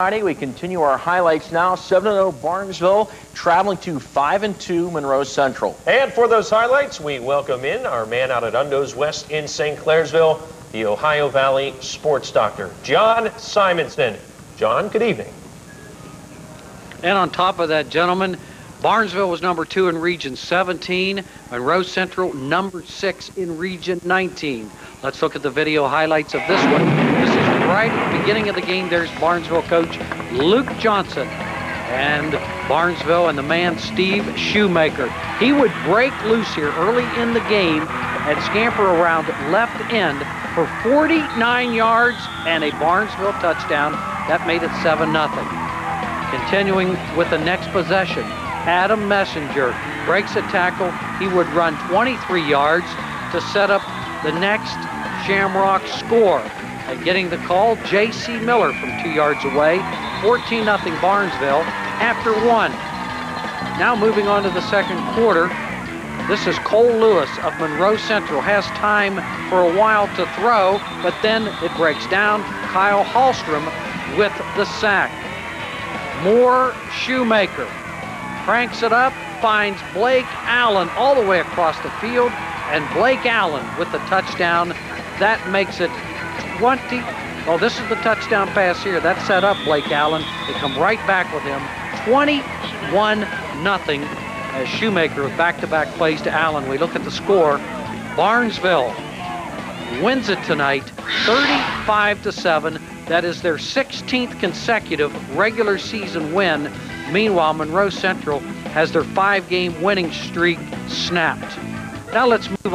Friday, we continue our highlights now. 7-0 Barnesville traveling to 5-2 Monroe Central. And for those highlights, we welcome in our man out at Undos West in St. Clairsville, the Ohio Valley sports doctor, John Simonson. John, good evening. And on top of that, gentlemen, Barnesville was number two in Region 17, Monroe Central number six in Region 19. Let's look at the video highlights of this one. This is right at the beginning of the game. There's Barnesville coach Luke Johnson and Barnesville and the man Steve Shoemaker. He would break loose here early in the game and scamper around left end for 49 yards and a Barnesville touchdown. That made it 7 0. Continuing with the next possession, Adam Messenger breaks a tackle. He would run 23 yards to set up the next Shamrock score. And getting the call, J.C. Miller from two yards away, 14 0 Barnesville after one. Now moving on to the second quarter. This is Cole Lewis of Monroe Central. Has time for a while to throw, but then it breaks down. Kyle Hallstrom with the sack. Moore Shoemaker cranks it up, finds Blake Allen all the way across the field, and Blake Allen with the touchdown. That makes it 20. Oh, this is the touchdown pass here. That set up Blake Allen. They come right back with him. 21 nothing as Shoemaker with back-to-back plays to Allen. We look at the score. Barnesville wins it tonight, 35 to 7. That is their 16th consecutive regular season win. Meanwhile, Monroe Central has their five-game winning streak snapped. Now let's move